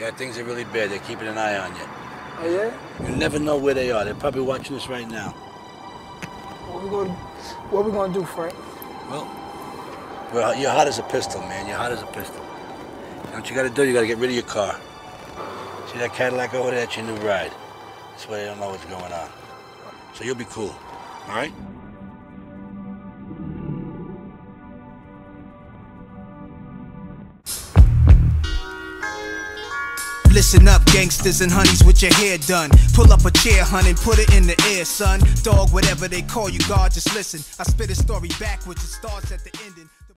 Yeah, things are really bad. They're keeping an eye on you. Oh yeah? You never know where they are. They're probably watching us right now. What we gonna What we gonna do, Frank? Well, well, you're hot as a pistol, man. You're hot as a pistol. You know what you got to do? You got to get rid of your car. See that Cadillac over there? That's your new ride. This way they don't know what's going on. So you'll be cool. All right? Listen up, gangsters and honeys with your hair done. Pull up a chair, hun, and put it in the air, son. Dog, whatever they call you, God, just listen. I spit a story backwards, it starts at the ending.